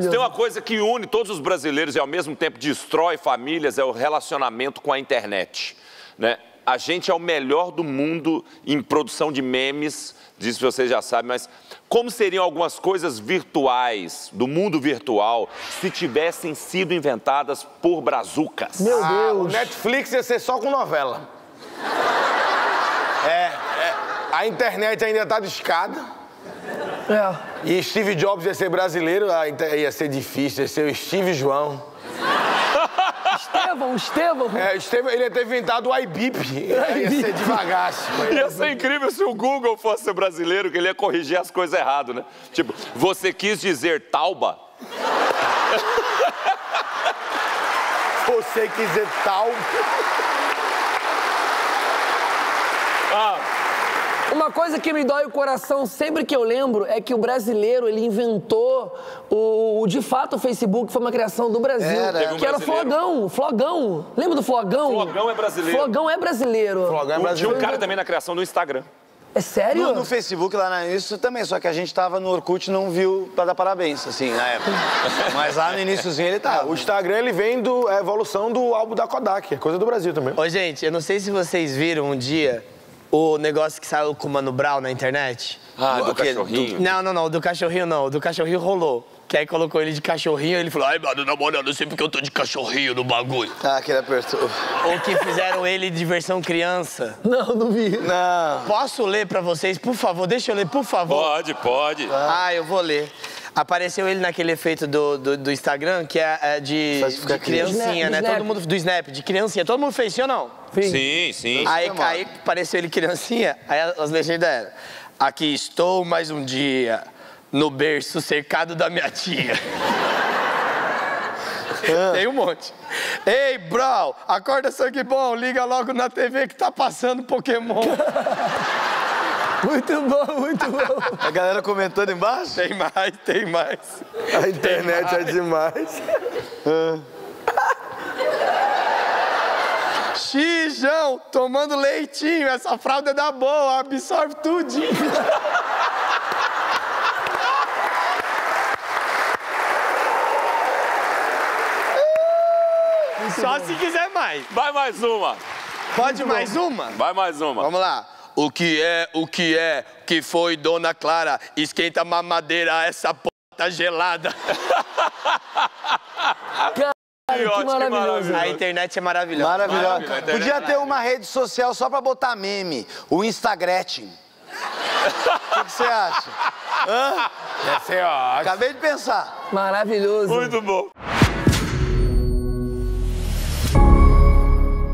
Se tem uma coisa que une todos os brasileiros e ao mesmo tempo destrói famílias é o relacionamento com a internet. Né? A gente é o melhor do mundo em produção de memes, disso vocês já sabem, mas como seriam algumas coisas virtuais, do mundo virtual, se tivessem sido inventadas por brazucas? Meu Ah, Deus. o Netflix ia ser só com novela. É, é, a internet ainda tá de escada. É. E Steve Jobs ia ser brasileiro, a inter- ia ser difícil, ia ser o Steve João. Estevão, Estevão. É, Esteve, ele ia ter inventado o iBip. Ia ser devagar. assim. Ia ser incrível se o Google fosse brasileiro, que ele ia corrigir as coisas erradas, né? Tipo, você quis dizer tauba? Você quiser tal. Uma coisa que me dói o coração sempre que eu lembro é que o brasileiro, ele inventou o, o- de fato, o Facebook foi uma criação do Brasil. Era. Um que era o brasileiro. Flogão, Flogão. Lembra do Flogão? Flogão é brasileiro. Flogão é brasileiro. Flogão é Tinha um brasileiro. cara também na criação do Instagram. É sério? No, no Facebook, lá na, isso também, só que a gente tava no Orkut e não viu pra dar parabéns, assim, na época. Mas lá no iníciozinho ele tava. O Instagram, ele vem do, é a evolução do álbum da Kodak, é coisa do Brasil também. Ô, gente, eu não sei se vocês viram um dia o negócio que saiu com o Mano Brown na internet. Ah, do Aquele- cachorrinho. Não, não, não, do cachorrinho não. Do cachorrinho rolou. Que aí colocou ele de cachorrinho e ele falou: Ai, mano, na moral, não sei porque eu tô de cachorrinho no bagulho. Ah, que ele apertou. Ou que fizeram ele de versão criança. Não, não vi. Não. Posso ler pra vocês, por favor? Deixa eu ler, por favor. Pode, pode. Ah, eu vou ler. Apareceu ele naquele efeito do, do, do Instagram, que é, é de, de criancinha, né? Todo mundo do Snap, de criancinha. Todo mundo fez, sim ou não? Sim, sim. Aí, Isso é aí apareceu ele criancinha, aí as legendas eram: Aqui estou mais um dia, no berço cercado da minha tia. Tem um monte. Ei, Brau, acorda sangue bom, liga logo na TV que tá passando Pokémon. Muito bom, muito bom. A galera comentando embaixo? Tem mais, tem mais. A internet é demais. Xijão, tomando leitinho, essa fralda é da boa, absorve tudinho. Só se quiser mais. Vai mais uma. Pode mais uma? Vai mais uma. Vamos lá. O que é, o que é, que foi Dona Clara? Esquenta a mamadeira, essa p tá gelada. Cara, que maravilhoso. A internet é maravilhosa. Maravilhoso. Maravilha, a internet Podia é ter uma rede social só pra botar meme. O Instagretchen. O que você acha? Ia ser ótimo. Acabei de pensar. Maravilhoso. Muito bom.